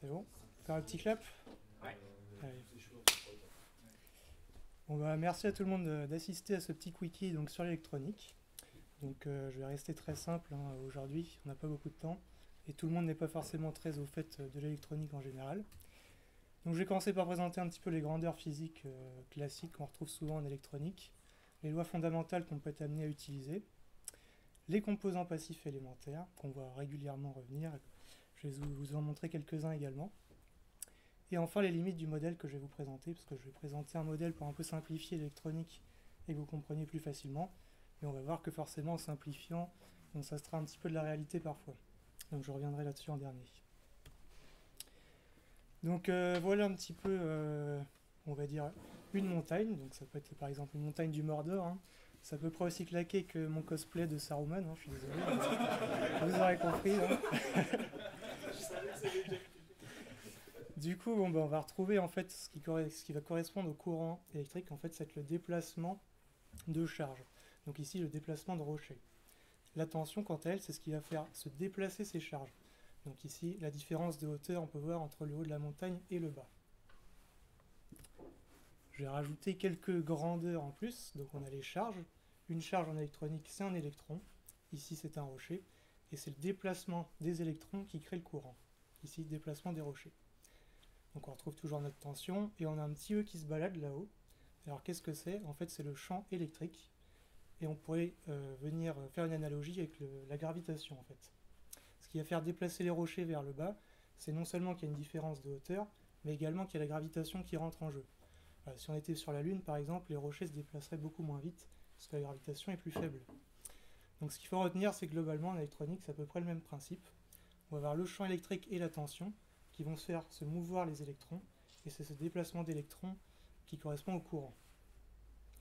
C'est bon Faire un petit clap Ouais. Allez. Bon bah, merci à tout le monde de- d'assister à ce petit quickie donc, sur l'électronique. Donc euh, je vais rester très simple hein, aujourd'hui, on n'a pas beaucoup de temps et tout le monde n'est pas forcément très au fait de l'électronique en général. Donc je vais commencer par présenter un petit peu les grandeurs physiques euh, classiques qu'on retrouve souvent en électronique, les lois fondamentales qu'on peut être amené à utiliser, les composants passifs élémentaires qu'on voit régulièrement revenir, je vais vous en montrer quelques-uns également. Et enfin les limites du modèle que je vais vous présenter, parce que je vais présenter un modèle pour un peu simplifier l'électronique et que vous compreniez plus facilement. Mais on va voir que forcément en simplifiant, on s'astreint un petit peu de la réalité parfois. Donc je reviendrai là-dessus en dernier. Donc euh, voilà un petit peu, euh, on va dire, une montagne. Donc ça peut être par exemple une montagne du Mordor. hein. C'est à peu près aussi claqué que mon cosplay de Saruman, hein, je suis désolé. Vous aurez compris. hein. Du coup, ben, on va retrouver en fait ce qui, corre- ce qui va correspondre au courant électrique. En fait, c'est le déplacement de charge. Donc ici, le déplacement de rocher. La tension, quant à elle, c'est ce qui va faire se déplacer ces charges. Donc ici, la différence de hauteur, on peut voir entre le haut de la montagne et le bas. Je vais rajouter quelques grandeurs en plus. Donc on a les charges. Une charge en électronique, c'est un électron. Ici, c'est un rocher. Et c'est le déplacement des électrons qui crée le courant. Ici, déplacement des rochers. Donc on retrouve toujours notre tension et on a un petit E qui se balade là-haut. Alors qu'est-ce que c'est? En fait c'est le champ électrique et on pourrait euh, venir faire une analogie avec la gravitation en fait. Ce qui va faire déplacer les rochers vers le bas, c'est non seulement qu'il y a une différence de hauteur, mais également qu'il y a la gravitation qui rentre en jeu. Voilà, si on était sur la Lune par exemple, les rochers se déplaceraient beaucoup moins vite parce que la gravitation est plus faible. Donc ce qu'il faut retenir c'est que globalement en électronique c'est à peu près le même principe. On va avoir le champ électrique et la tension qui vont faire se mouvoir les électrons, et c'est ce déplacement d'électrons qui correspond au courant.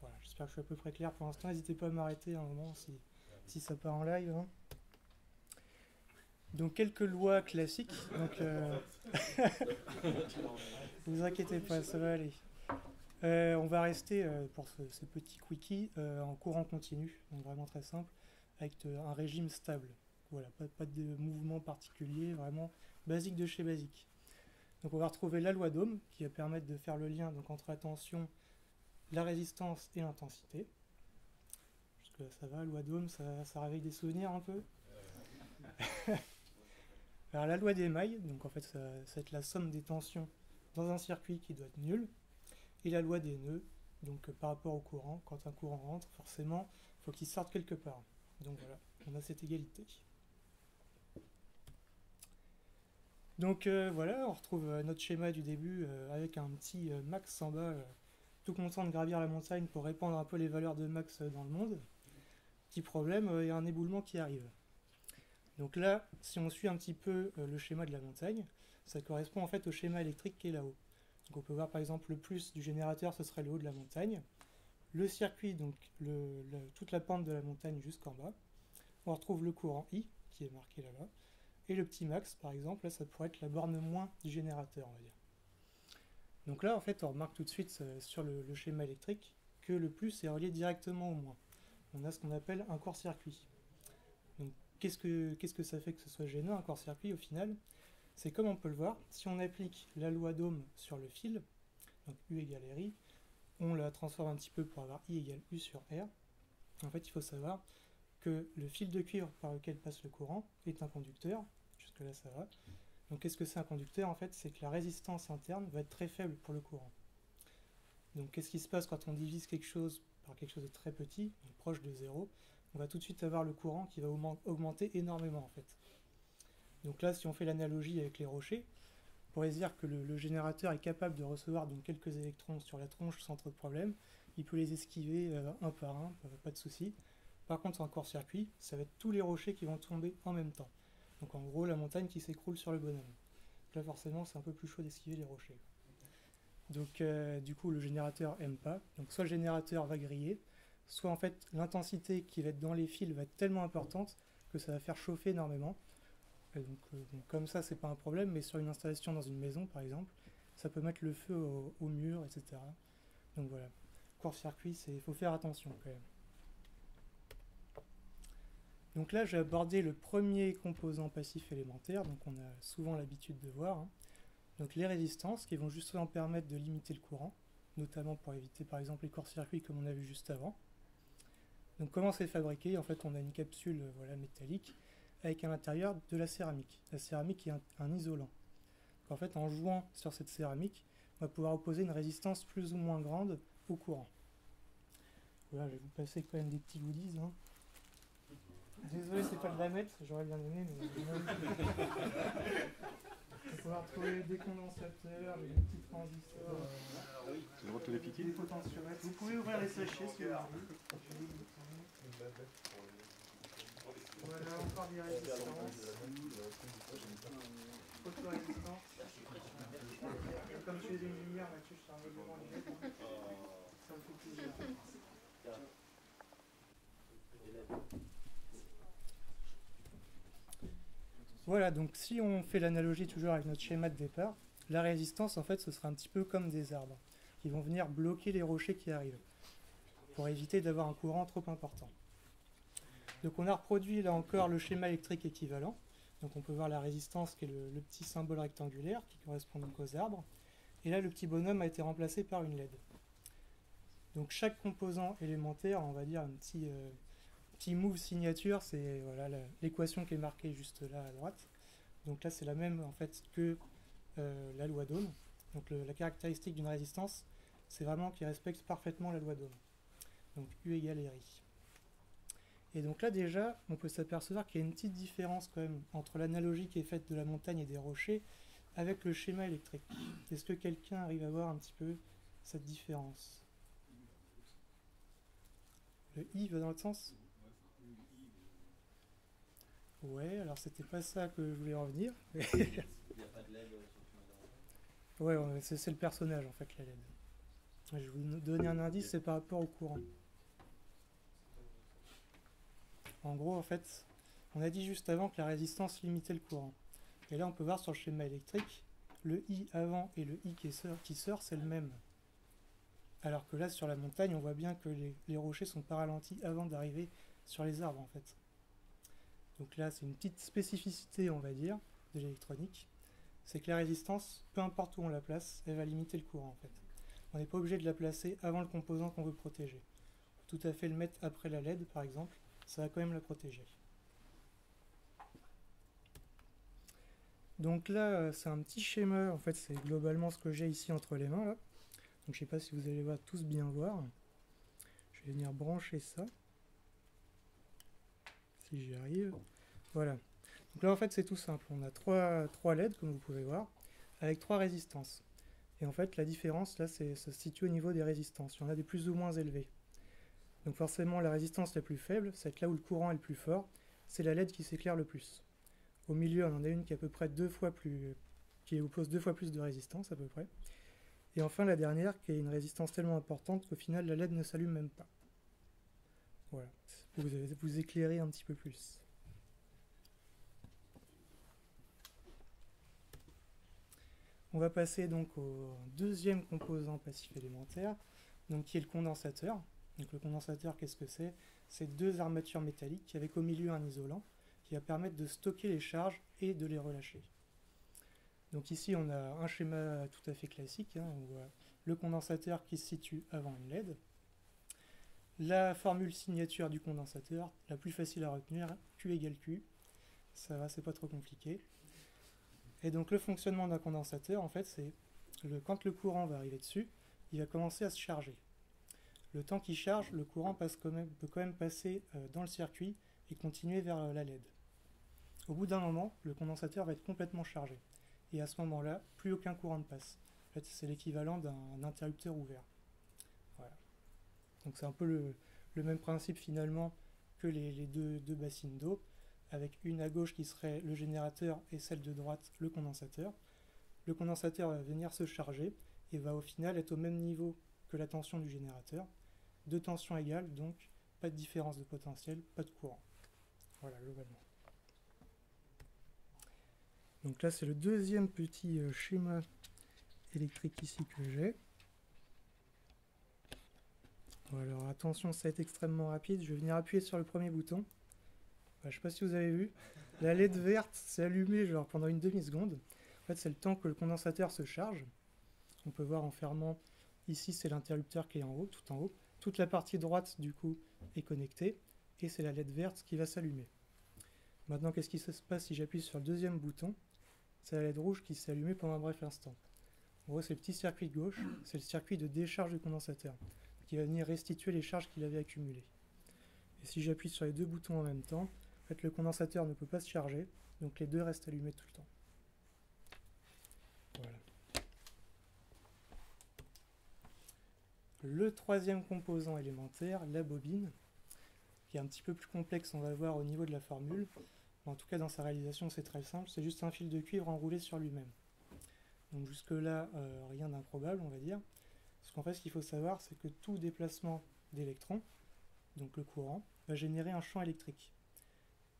Voilà, j'espère que je suis à peu près clair pour l'instant. N'hésitez pas à m'arrêter un moment si, ça part en live. hein. Donc quelques lois classiques. Donc, euh, vous inquiétez pas, ça va aller. Euh, on va rester euh, pour ce, ce petit quickie en courant continu, donc vraiment très simple, avec un régime stable. Voilà, pas, pas de mouvement particulier, vraiment basique de chez basique. Donc on va retrouver la loi d'Ohm qui va permettre de faire le lien donc, entre la tension, la résistance et l'intensité. Jusque là ça va, loi d'Ohm, ça, ça réveille des souvenirs un peu. Alors la loi des mailles, donc en fait ça, ça va être la somme des tensions dans un circuit qui doit être nul. Et la loi des nœuds, donc par rapport au courant, quand un courant rentre, forcément, il faut qu'il sorte quelque part. Donc voilà, on a cette égalité. Donc euh, voilà, on retrouve euh, notre schéma du début euh, avec un petit max en bas, tout content de gravir la montagne pour répandre un peu les valeurs de max dans le monde. Petit problème, il y a un éboulement qui arrive. Donc là, si on suit un petit peu le schéma de la montagne, ça correspond en fait au schéma électrique qui est là-haut. Donc on peut voir par exemple le plus du générateur, ce serait le haut de la montagne. Le circuit, donc toute la pente de la montagne jusqu'en bas. On retrouve le courant I, qui est marqué là-bas. Et le petit max, par exemple, là, ça pourrait être la borne moins du générateur, on va dire. Donc là, en fait, on remarque tout de suite euh, sur le, schéma électrique que le plus est relié directement au moins. On a ce qu'on appelle un court-circuit. Donc, qu'est-ce que, qu'est-ce que ça fait que ce soit gênant, un court-circuit, au final? C'est comme on peut le voir, si on applique la loi d'Ohm sur le fil, donc U égale RI, on la transforme un petit peu pour avoir I égale U sur R. En fait, il faut savoir que le fil de cuivre par lequel passe le courant est un conducteur, là ça va. Donc qu'est-ce que c'est un conducteur? En fait, c'est que la résistance interne va être très faible pour le courant. Donc qu'est-ce qui se passe quand on divise quelque chose par quelque chose de très petit, proche de zéro? On va tout de suite avoir le courant qui va augmen- augmenter énormément en fait. Donc là, si on fait l'analogie avec les rochers, on pourrait se dire que le, le générateur est capable de recevoir donc quelques électrons sur la tronche sans trop de problème. Il peut les esquiver euh, un par un, euh, pas de souci. Par contre, en court-circuit, ça va être tous les rochers qui vont tomber en même temps. Donc en gros, la montagne qui s'écroule sur le bonhomme. Là, forcément, c'est un peu plus chaud d'esquiver les rochers. Donc euh, du coup, le générateur aime pas. Donc soit le générateur va griller, soit en fait l'intensité qui va être dans les fils va être tellement importante que ça va faire chauffer énormément. Et donc, euh, comme ça, c'est pas un problème, mais sur une installation dans une maison, par exemple, ça peut mettre le feu au mur, etc. Donc voilà, court-circuit, il faut faire attention quand même. Donc là, j'ai abordé le premier composant passif élémentaire, donc on a souvent l'habitude de voir. hein. Donc les résistances qui vont justement permettre de limiter le courant, notamment pour éviter par exemple les courts-circuits comme on a vu juste avant. Donc comment c'est fabriqué? En fait on a une capsule voilà, métallique avec à l'intérieur de la céramique. La céramique est un, isolant. en fait en jouant sur cette céramique, on va pouvoir opposer une résistance plus ou moins grande au courant. Voilà, je vais vous passer quand même des petits goodies. Hein. Désolé, c'est pas de la mettre, j'aurais bien aimé, mais. On va pouvoir trouver des condensateurs, des petits transistors. Euh, c'est le droit de les piquer Des potentiomètres. Vous pouvez ouvrir les sachets si vous. Voilà, encore des résistances. Photorésistance. Comme tu es une lumière, Mathieu, je t'ai devant les. Ça me fait plaisir. Voilà, donc si on fait l'analogie toujours avec notre schéma de départ, la résistance, en fait, ce sera un petit peu comme des arbres qui vont venir bloquer les rochers qui arrivent pour éviter d'avoir un courant trop important. Donc on a reproduit là encore le schéma électrique équivalent. Donc on peut voir la résistance qui est le, petit symbole rectangulaire qui correspond donc aux arbres. Et là le petit bonhomme a été remplacé par une LED. Donc chaque composant élémentaire, on va dire un petit, euh, petit move signature, c'est voilà, l'équation qui est marquée juste là à droite. Donc là, c'est la même en fait que euh, la loi d'Ohm. Donc la caractéristique d'une résistance, c'est vraiment qu'il respecte parfaitement la loi d'Ohm. Donc U égale RI. Et donc là déjà, on peut s'apercevoir qu'il y a une petite différence quand même entre l'analogie qui est faite de la montagne et des rochers avec le schéma électrique. Est-ce que quelqu'un arrive à voir un petit peu cette différence? Le I va dans l'autre sens? Ouais, alors c'était pas ça que je voulais revenir. Il n'y a pas de LED Ouais, ouais c'est le personnage en fait, la LED. Je vais vous donner un indice, c'est par rapport au courant. En gros, en fait, on a dit juste avant que la résistance limitait le courant. Et là, on peut voir sur le schéma électrique, le I avant et le I qui sort, qui sort c'est le même. Alors que là, sur la montagne, on voit bien que les, les rochers sont pas ralentis avant d'arriver sur les arbres, en fait. Donc là, c'est une petite spécificité, on va dire, de l'électronique. C'est que la résistance, peu importe où on la place, elle va limiter le courant en fait. On n'est pas obligé de la placer avant le composant qu'on veut protéger. Tout à fait le mettre après la LED par exemple, ça va quand même la protéger. Donc là, euh, c'est un petit schéma, en fait c'est globalement ce que j'ai ici entre les mains. Donc je sais pas si vous allez tous bien voir. Je vais venir brancher ça si j'y arrive. Voilà. Donc là, en fait, c'est tout simple. On a trois, trois LED, comme vous pouvez voir, avec trois résistances. Et en fait, la différence, là, ça se situe au niveau des résistances. Il y en a des plus ou moins élevées. Donc forcément, la résistance la plus faible, c'est là où le courant est le plus fort, c'est la LED qui s'éclaire le plus. Au milieu, on en a une qui est à peu près deux fois plus... qui oppose deux fois plus de résistance, à peu près. Et enfin, la dernière, qui a une résistance tellement importante qu'au final, la LED ne s'allume même pas. Voilà, vous, vous éclairer un petit peu plus. On va passer donc au deuxième composant passif élémentaire, donc qui est le condensateur. Le condensateur, qu'est-ce que c'est? C'est deux armatures métalliques avec au milieu un isolant qui va permettre de stocker les charges et de les relâcher. Donc ici on a un schéma tout à fait classique, hein, on voit le condensateur qui se situe avant une LED, la formule signature du condensateur, la plus facile à retenir, Q égale Q. Ça va, c'est pas trop compliqué. Et donc le fonctionnement d'un condensateur, en fait, c'est quand le courant va arriver dessus, il va commencer à se charger. Le temps qu'il charge, le courant passe peut quand même passer euh, dans le circuit et continuer vers euh, la LED. Au bout d'un moment, le condensateur va être complètement chargé. Et à ce moment-là, plus aucun courant ne passe. En fait, c'est l'équivalent d'un interrupteur ouvert. Donc c'est un peu le, même principe finalement que les, deux, bassines d'eau, avec une à gauche qui serait le générateur et celle de droite le condensateur. Le condensateur va venir se charger et va au final être au même niveau que la tension du générateur. Deux tensions égales, donc pas de différence de potentiel, pas de courant. Voilà, globalement. Donc là, c'est le deuxième petit euh, schéma électrique ici que j'ai alors attention, ça va être extrêmement rapide. Je vais venir appuyer sur le premier bouton. Je ne sais pas si vous avez vu. La LED verte s'est allumée genre pendant une demi-seconde. fait, c'est le temps que le condensateur se charge. On peut voir en fermant, ici c'est l'interrupteur qui est en haut, tout en haut. Toute la partie droite, du coup, est connectée, et c'est la LED verte qui va s'allumer. Maintenant, qu'est-ce qui se passe si j'appuie sur le deuxième bouton? C'est la LED rouge qui s'est allumée pendant un bref instant. En gros, c'est le petit circuit de gauche, c'est le circuit de décharge du condensateur, qui va venir restituer les charges qu'il avait accumulées. Et si j'appuie sur les deux boutons en même temps, en fait, le condensateur ne peut pas se charger, donc les deux restent allumés tout le temps. Voilà. Le troisième composant élémentaire, la bobine, qui est un petit peu plus complexe, on va voir au niveau de la formule. En tout cas, dans sa réalisation, c'est très simple, c'est juste un fil de cuivre enroulé sur lui-même. Donc jusque-là, euh, rien d'improbable, on va dire. Parce qu'en fait, ce qu'il faut savoir, c'est que tout déplacement d'électrons, donc le courant, va générer un champ électrique.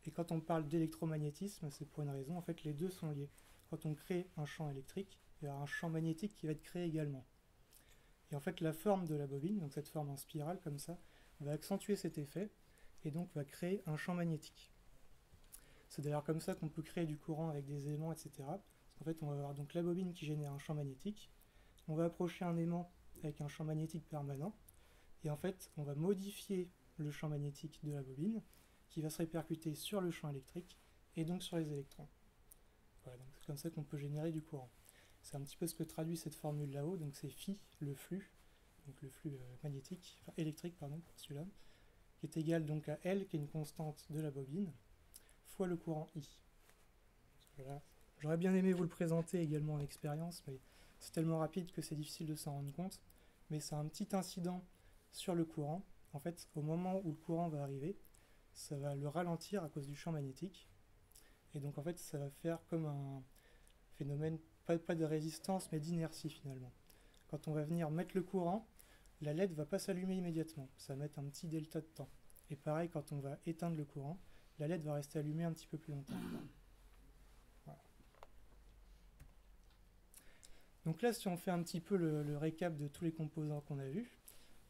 Et quand on parle d'électromagnétisme, c'est pour une raison, en fait, les deux sont liés. Quand on crée un champ électrique, il y aura un champ magnétique qui va être créé également. Et en fait, la forme de la bobine, donc cette forme en spirale comme ça, va accentuer cet effet et donc va créer un champ magnétique. C'est d'ailleurs comme ça qu'on peut créer du courant avec des aimants, etc. En fait, on va avoir donc la bobine qui génère un champ magnétique. On va approcher un aimant avec un champ magnétique permanent. Et en fait, on va modifier le champ magnétique de la bobine qui va se répercuter sur le champ électrique et donc sur les électrons. Voilà, donc c'est comme ça qu'on peut générer du courant. C'est un petit peu ce que traduit cette formule là-haut, donc c'est phi, le flux, donc le flux euh, magnétique, enfin électrique, pardon, celui-là, qui est égal donc à L, qui est une constante de la bobine, fois le courant I. J'aurais bien aimé vous le présenter également en expérience, mais c'est tellement rapide que c'est difficile de s'en rendre compte. Mais c'est un petit incident sur le courant. En fait, au moment où le courant va arriver, ça va le ralentir à cause du champ magnétique. Et donc en fait, ça va faire comme un phénomène, pas, de résistance, mais d'inertie finalement. Quand on va venir mettre le courant, la LED va pas s'allumer immédiatement. Ça va mettre un petit delta de temps. Et pareil, quand on va éteindre le courant, la LED va rester allumée un petit peu plus longtemps. Donc là, si on fait un petit peu le, récap de tous les composants qu'on a vus,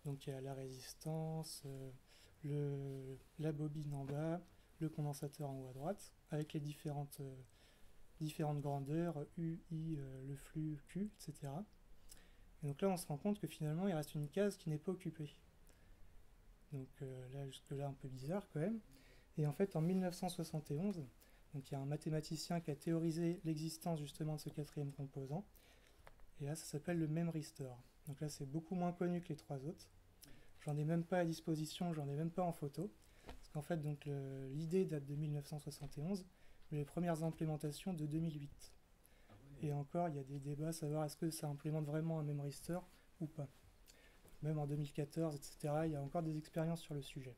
donc il y a la résistance, euh, la bobine en bas, le condensateur en haut à droite, avec les différentes, euh, différentes grandeurs, U, I, euh, le flux, Q, etc. Et donc là, on se rend compte que finalement, il reste une case qui n'est pas occupée. Donc là, jusque-là, un peu bizarre quand même. Et en fait, en 1971, donc il y a un mathématicien qui a théorisé l'existence justement de ce quatrième composant, et là, ça s'appelle le memristor. Donc là, c'est beaucoup moins connu que les trois autres. J'en ai même pas à disposition, j'en ai même pas en photo. Parce qu'en fait, donc l'idée date de 1971, mais les premières implémentations de 2008. Et encore, il y a des débats à savoir est-ce que ça implémente vraiment un memristor ou pas. Même en 2014, etc., il y a encore des expériences sur le sujet.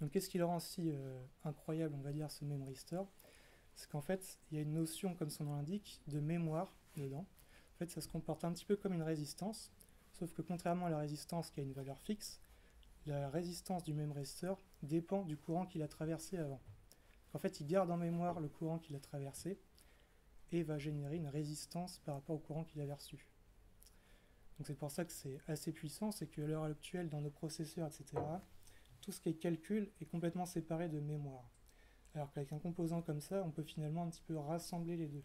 Donc qu'est-ce qui le rend si euh, incroyable, on va dire, ce memristor C'est qu'en fait, il y a une notion, comme son nom l'indique, de mémoire dedans ça se comporte un petit peu comme une résistance, sauf que contrairement à la résistance qui a une valeur fixe, la résistance du même resisteur dépend du courant qu'il a traversé avant. En fait, il garde en mémoire le courant qu'il a traversé et va générer une résistance par rapport au courant qu'il avait reçu. Donc c'est pour ça que c'est assez puissant, c'est qu'à l'heure actuelle, dans nos processeurs, etc., tout ce qui est calcul est complètement séparé de mémoire. Alors qu'avec un composant comme ça, on peut finalement un petit peu rassembler les deux.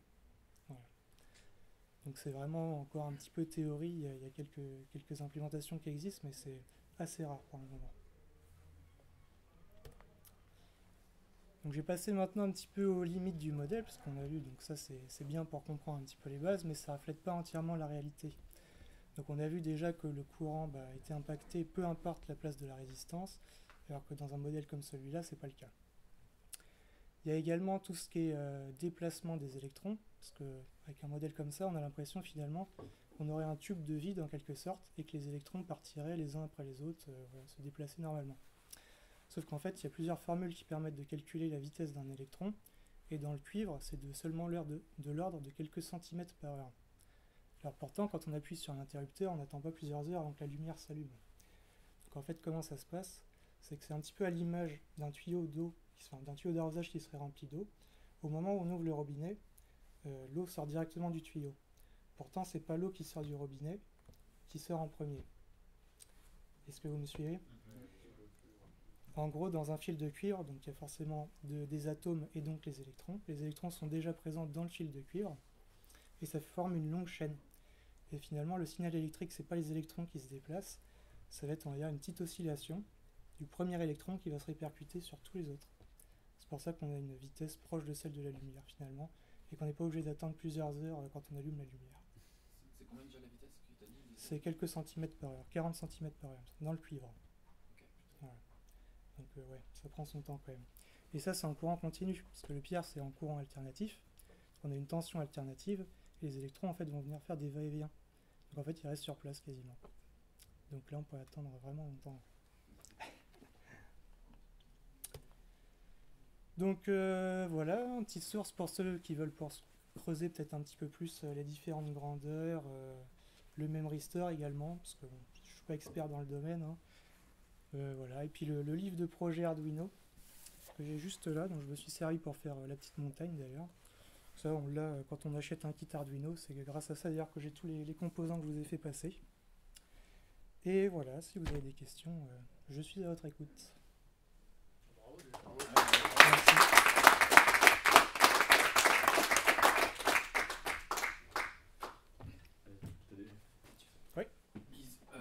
Donc c'est vraiment encore un petit peu théorie, il y a, quelques, quelques implémentations qui existent, mais c'est assez rare pour le moment. Donc j'ai passé maintenant un petit peu aux limites du modèle, parce qu'on a vu, donc ça c'est bien pour comprendre un petit peu les bases, mais ça ne reflète pas entièrement la réalité. Donc on a vu déjà que le courant bah, était impacté, peu importe la place de la résistance, alors que dans un modèle comme celui-là, c'est pas le cas. Il y a également tout ce qui est euh, déplacement des électrons, parce qu'avec un modèle comme ça, on a l'impression finalement qu'on aurait un tube de vide en quelque sorte, et que les électrons partiraient les uns après les autres, euh, se déplacer normalement. Sauf qu'en fait, il y a plusieurs formules qui permettent de calculer la vitesse d'un électron, et dans le cuivre, c'est de seulement de, de l'ordre de quelques centimètres par heure. Alors pourtant, quand on appuie sur un interrupteur, on n'attend pas plusieurs heures avant que la lumière s'allume. Donc en fait, comment ça se passe? C'est que c'est un petit peu à l'image d'un tuyau d'eau d'un tuyau d'arrosage qui serait rempli d'eau. Au moment où on ouvre le robinet, euh, l'eau sort directement du tuyau. Pourtant, c'est pas l'eau qui sort du robinet qui sort en premier. Est-ce que vous me suivez? En gros, dans un fil de cuivre, donc il y a forcément de- des atomes et donc les électrons. Les électrons sont déjà présents dans le fil de cuivre et ça forme une longue chaîne. Et finalement, le signal électrique, c'est pas les électrons qui se déplacent, ça va être on va une petite oscillation du premier électron qui va se répercuter sur tous les autres. C'est pour ça qu'on a une vitesse proche de celle de la lumière finalement et qu'on n'est pas obligé d'attendre plusieurs heures euh, quand on allume la lumière. C'est combien déjà la vitesse que tu as dit C'est quelques centimètres par heure, 40 centimètres par heure, dans le cuivre. Donc euh, ouais, ça prend son temps quand même. Et ça, c'est en courant continu, parce que le pierre, c'est en courant alternatif. On a une tension alternative, et les électrons, en fait, vont venir faire des va-et-vient. Donc en fait, ils restent sur place quasiment. Donc là, on peut attendre vraiment longtemps. Donc euh, voilà, une petite source pour ceux qui veulent creuser peut-être un petit peu plus euh, les différentes grandeurs, euh, le memristor également, parce que bon, je suis pas expert dans le domaine. hein. Voilà, et puis le, livre de projet Arduino que j'ai juste là, dont je me suis servi pour faire la petite montagne d'ailleurs. Ça, on l'a quand on achète un kit Arduino, c'est grâce à ça d'ailleurs que j'ai tous les, composants que je vous ai fait passer. Et voilà, si vous avez des questions, je suis à votre écoute. Merci. Bise. Euh...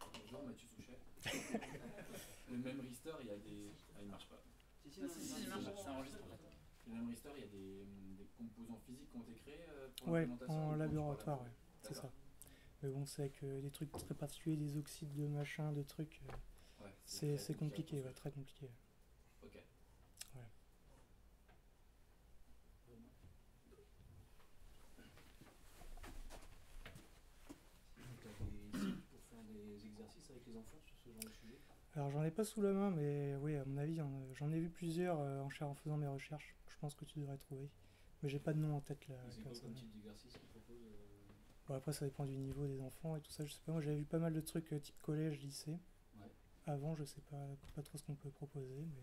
Bonjour Mathieu Souchet. le même Rister, il y a des. Ah, il marche pas. Si, si, si, si, il marche. Ça enregistre. Le même Rister, il y a des, des composants physiques qui ont été créés euh, pour Ouais, l'implémentation en laboratoire, ouais, c'est ça. Mais bon, c'est avec euh, des trucs très particuliers, des oxydes de machin, de trucs. euh, Ouais, c'est compliqué, ouais, très compliqué. construire. Ok. T'as des sites pour faire des exercices avec les enfants sur ce genre de sujet Alors j'en ai pas sous la main, mais oui, à mon avis, j'en ai vu plusieurs euh, en, en faisant mes recherches. Je pense que tu devrais trouver. Mais j'ai pas de nom en tête là. C'est comme quoi ça. comme type d'exercice qu'ils proposent euh, Bon, après, ça dépend du niveau des enfants et tout ça. Je sais pas, moi j'avais vu pas mal de trucs euh, type collège, lycée. Ouais. Avant, je sais pas, pas trop ce qu'on peut proposer, mais.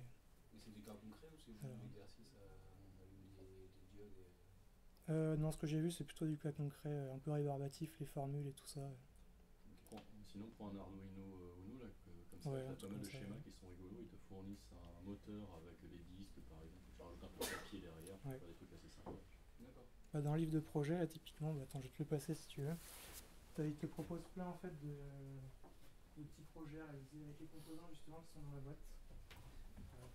Mais c'est des cas concrets ou c'est juste Alors. des exercices à on allume des, des diodes et... Euh, non, ce que j'ai vu, c'est plutôt du cas concret, un peu rébarbatif, les formules et tout ça. Sinon, prends un Arduino euh, Uno, là, que- comme ça, Ouais, pas mal de schémas qui sont rigolos. Ils te fournissent un moteur avec les disques, par exemple. Tu rajoutes un peu de papier derrière pour Ouais. faire des trucs assez sympas. Bah, dans le livre de projet, là, typiquement, bah, attends, je vais te le passer si tu veux. T'as- Il te propose plein en fait de, de petits projets à réaliser avec les composants justement qui sont dans la boîte. Alors.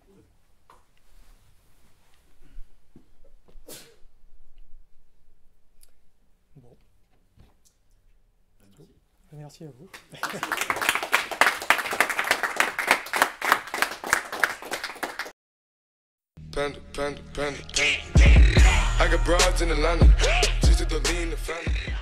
Bon, merci. bah, merci à vous. Panda, panda, panda, panda. I got broads in Atlanta, just to lean the family.